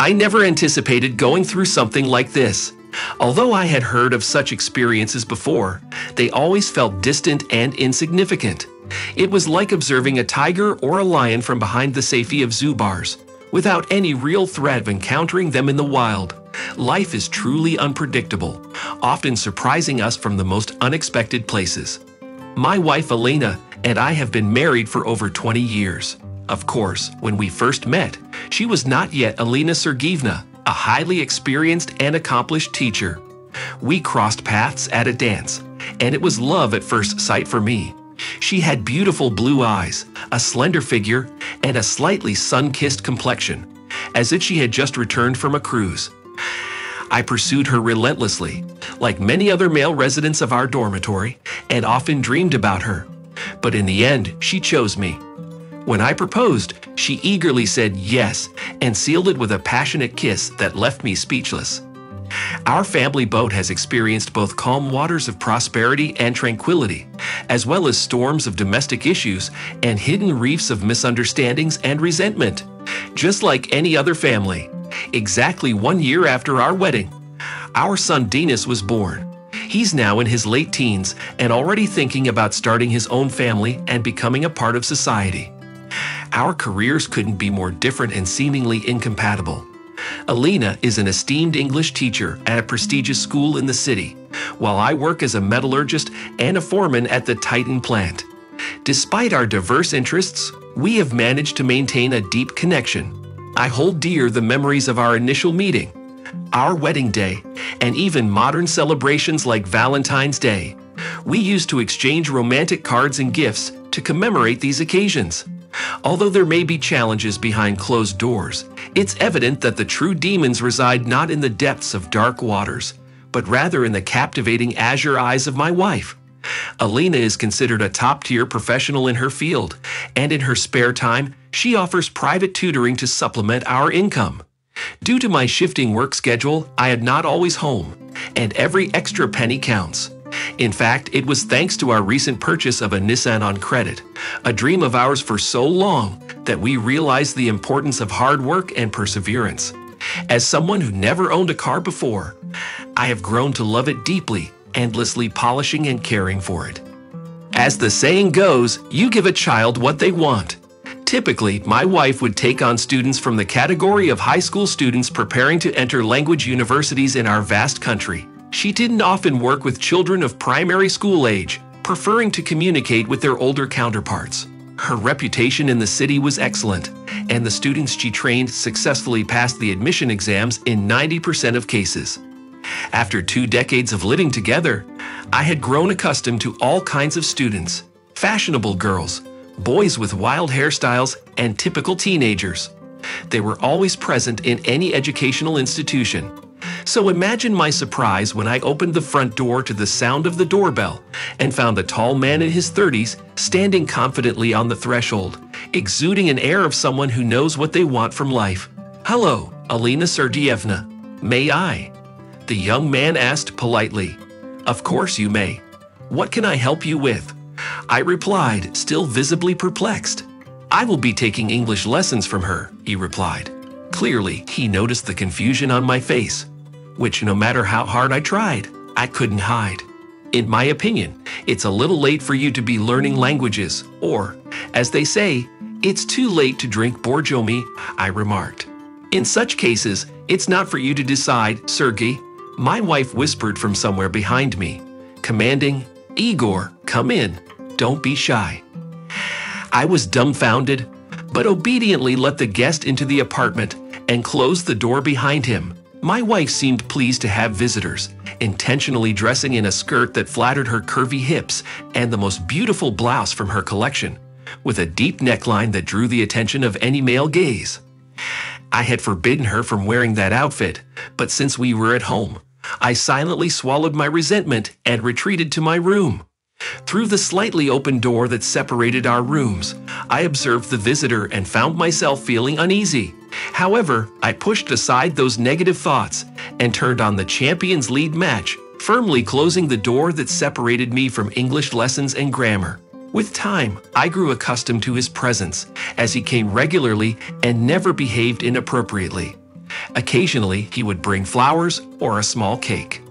I never anticipated going through something like this. Although I had heard of such experiences before, they always felt distant and insignificant. It was like observing a tiger or a lion from behind the safety of zoo bars, without any real threat of encountering them in the wild. Life is truly unpredictable, often surprising us from the most unexpected places. My wife Elena and I have been married for over 20 years. Of course, when we first met, she was not yet Elena Sergeevna, a highly experienced and accomplished teacher. We crossed paths at a dance, and it was love at first sight for me. She had beautiful blue eyes, a slender figure, and a slightly sun kissed complexion, as if she had just returned from a cruise. I pursued her relentlessly, like many other male residents of our dormitory, and often dreamed about her. But in the end, she chose me. When I proposed, she eagerly said yes and sealed it with a passionate kiss that left me speechless. Our family boat has experienced both calm waters of prosperity and tranquility, as well as storms of domestic issues and hidden reefs of misunderstandings and resentment. Just like any other family, exactly one year after our wedding, our son Dinas was born. He's now in his late teens and already thinking about starting his own family and becoming a part of society. Our careers couldn't be more different and seemingly incompatible. Alina is an esteemed English teacher at a prestigious school in the city, while I work as a metallurgist and a foreman at the Titan plant. Despite our diverse interests, we have managed to maintain a deep connection. I hold dear the memories of our initial meeting, our wedding day, and even modern celebrations like Valentine's Day. We used to exchange romantic cards and gifts to commemorate these occasions. Although there may be challenges behind closed doors, it's evident that the true demons reside not in the depths of dark waters, but rather in the captivating azure eyes of my wife. Alina is considered a top tier professional in her field, and in her spare time, she offers private tutoring to supplement our income. Due to my shifting work schedule, I am not always home, and every extra penny counts. In fact, it was thanks to our recent purchase of a Nissan on credit, a dream of ours for so long, that we realized the importance of hard work and perseverance. As someone who never owned a car before, I have grown to love it deeply, endlessly polishing and caring for it. As the saying goes, you give a child what they want. Typically, my wife would take on students from the category of high school students preparing to enter language universities in our vast country. She didn't often work with children of primary school age, preferring to communicate with their older counterparts. Her reputation in the city was excellent, and the students she trained successfully passed the admission exams in 90% of cases. After two decades of living together, I had grown accustomed to all kinds of students fashionable girls, boys with wild hairstyles, and typical teenagers. They were always present in any educational institution, so imagine my surprise when I opened the front door to the sound of the doorbell and found a tall man in his 30s standing confidently on the threshold, exuding an air of someone who knows what they want from life. Hello, Alina Sergeevna. May I? The young man asked politely. Of course you may. What can I help you with? I replied, still visibly perplexed. I will be taking English lessons from her, he replied. Clearly, he noticed the confusion on my face which no matter how hard I tried, I couldn't hide. In my opinion, it's a little late for you to be learning languages, or, as they say, it's too late to drink Borjomi, I remarked. In such cases, it's not for you to decide, Sergey. My wife whispered from somewhere behind me, commanding, Igor, come in, don't be shy. I was dumbfounded, but obediently let the guest into the apartment and closed the door behind him. My wife seemed pleased to have visitors, intentionally dressing in a skirt that flattered her curvy hips and the most beautiful blouse from her collection, with a deep neckline that drew the attention of any male gaze. I had forbidden her from wearing that outfit, but since we were at home, I silently swallowed my resentment and retreated to my room. Through the slightly open door that separated our rooms, I observed the visitor and found myself feeling uneasy. However, I pushed aside those negative thoughts and turned on the Champions League match, firmly closing the door that separated me from English lessons and grammar. With time, I grew accustomed to his presence, as he came regularly and never behaved inappropriately. Occasionally, he would bring flowers or a small cake.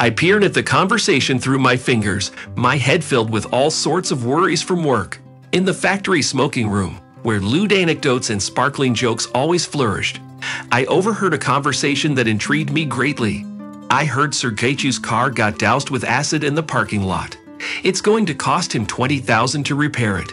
I peered at the conversation through my fingers, my head filled with all sorts of worries from work. In the factory smoking room, where lewd anecdotes and sparkling jokes always flourished, I overheard a conversation that intrigued me greatly. I heard Sergeychu's car got doused with acid in the parking lot. It's going to cost him 20000 to repair it.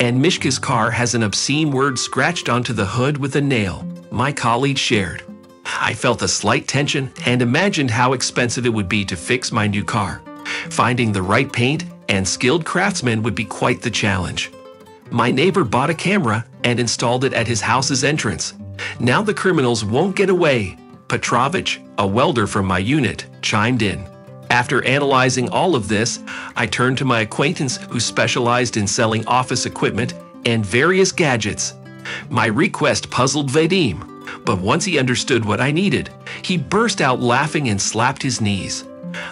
And Mishka's car has an obscene word scratched onto the hood with a nail, my colleague shared. I felt a slight tension and imagined how expensive it would be to fix my new car. Finding the right paint and skilled craftsmen would be quite the challenge. My neighbor bought a camera and installed it at his house's entrance. Now the criminals won't get away. Petrovich, a welder from my unit, chimed in. After analyzing all of this, I turned to my acquaintance who specialized in selling office equipment and various gadgets. My request puzzled Vadim, but once he understood what I needed, he burst out laughing and slapped his knees.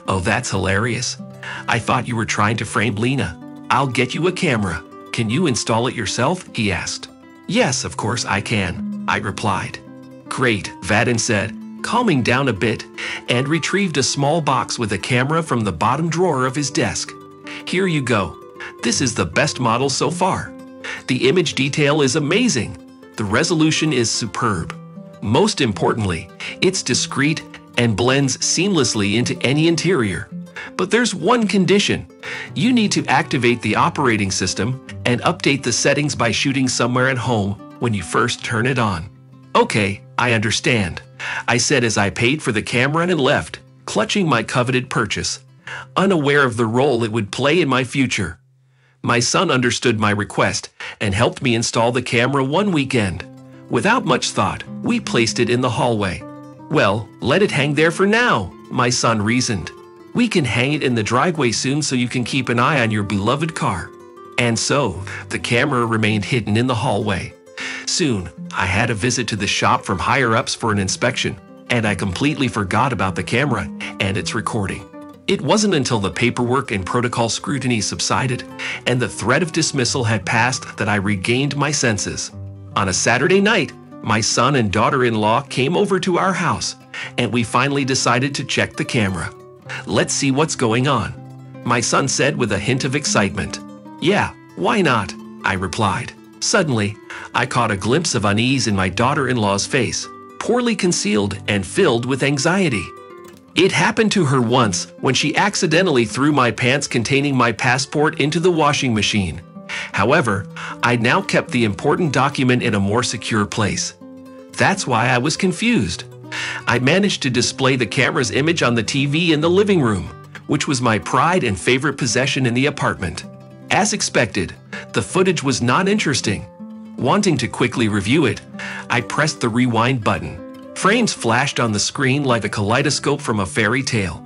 Oh, that's hilarious. I thought you were trying to frame Lena. I'll get you a camera. Can you install it yourself? He asked. Yes, of course I can, I replied. Great, Vadim said, calming down a bit, and retrieved a small box with a camera from the bottom drawer of his desk. Here you go. This is the best model so far. The image detail is amazing. The resolution is superb. Most importantly, it's discreet and blends seamlessly into any interior. But there's one condition. You need to activate the operating system and update the settings by shooting somewhere at home when you first turn it on. Okay, I understand. I said as I paid for the camera and left, clutching my coveted purchase, unaware of the role it would play in my future. My son understood my request and helped me install the camera one weekend. Without much thought, we placed it in the hallway. Well, let it hang there for now, my son reasoned. We can hang it in the driveway soon so you can keep an eye on your beloved car. And so, the camera remained hidden in the hallway. Soon, I had a visit to the shop from higher ups for an inspection, and I completely forgot about the camera and its recording. It wasn't until the paperwork and protocol scrutiny subsided and the threat of dismissal had passed that I regained my senses. On a Saturday night, my son and daughter in law came over to our house, and we finally decided to check the camera. Let's see what's going on. My son said with a hint of excitement. Yeah, why not? I replied. Suddenly, I caught a glimpse of unease in my daughter in law's face, poorly concealed and filled with anxiety. It happened to her once when she accidentally threw my pants containing my passport into the washing machine. However, I now kept the important document in a more secure place. That's why I was confused. I managed to display the camera's image on the TV in the living room, which was my pride and favorite possession in the apartment. As expected, the footage was not interesting. Wanting to quickly review it, I pressed the rewind button. Frames flashed on the screen like a kaleidoscope from a fairy tale.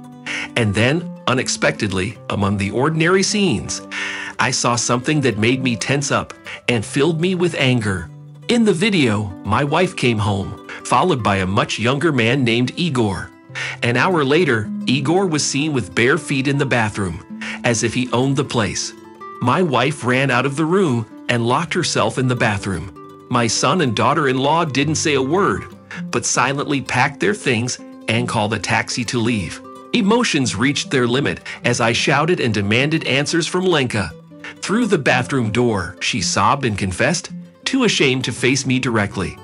And then, unexpectedly, among the ordinary scenes, I saw something that made me tense up and filled me with anger. In the video, my wife came home, followed by a much younger man named Igor. An hour later, Igor was seen with bare feet in the bathroom, as if he owned the place. My wife ran out of the room and locked herself in the bathroom. My son and daughter in law didn't say a word, but silently packed their things and called a taxi to leave. Emotions reached their limit as I shouted and demanded answers from Lenka. Through the bathroom door, she sobbed and confessed, too ashamed to face me directly.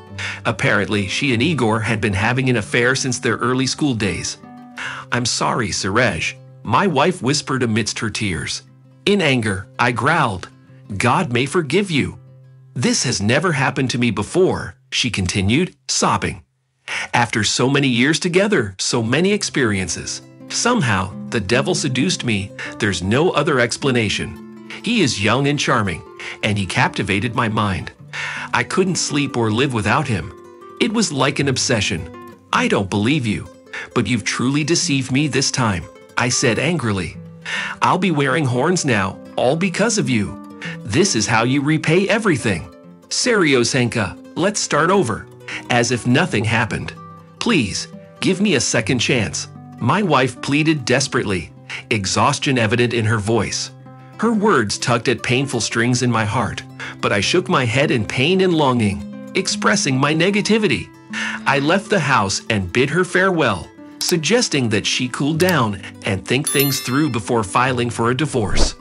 Apparently, she and Igor had been having an affair since their early school days. I'm sorry, Suresh, my wife whispered amidst her tears. In anger, I growled, God may forgive you. This has never happened to me before, she continued, sobbing. After so many years together, so many experiences. Somehow, the devil seduced me. There's no other explanation. He is young and charming, and he captivated my mind. I couldn't sleep or live without him. It was like an obsession. I don't believe you, but you've truly deceived me this time, I said angrily. I'll be wearing horns now, all because of you. This is how you repay everything. Seriosenka, let's start over, as if nothing happened. Please, give me a second chance. My wife pleaded desperately, exhaustion evident in her voice. Her words tugged at painful strings in my heart, but I shook my head in pain and longing. expressing my negativity. I left the house and bid her farewell, suggesting that she cool down and think things through before filing for a divorce.